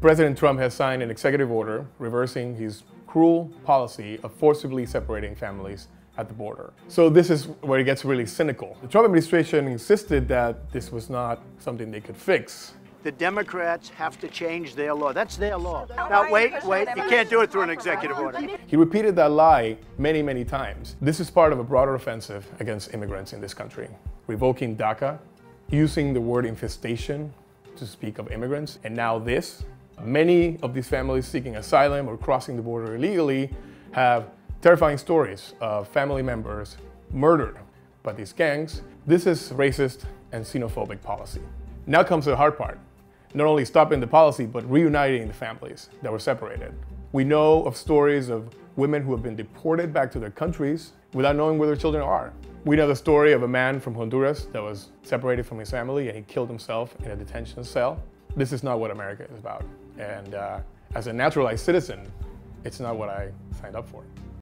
President Trump has signed an executive order reversing his cruel policy of forcibly separating families at the border. So this is where it gets really cynical. The Trump administration insisted that this was not something they could fix. The Democrats have to change their law. That's their law. Now, wait, wait, you can't do it through an executive order. He repeated that lie many, many times. This is part of a broader offensive against immigrants in this country. Revoking DACA, using the word infestation to speak of immigrants, and now this. Many of these families seeking asylum or crossing the border illegally have terrifying stories of family members murdered by these gangs. This is racist and xenophobic policy. Now comes the hard part. Not only stopping the policy, but reuniting the families that were separated. We know of stories of women who have been deported back to their countries without knowing where their children are. We know the story of a man from Honduras that was separated from his family and he killed himself in a detention cell. This is not what America is about. And uh, as a naturalized citizen, it's not what I signed up for.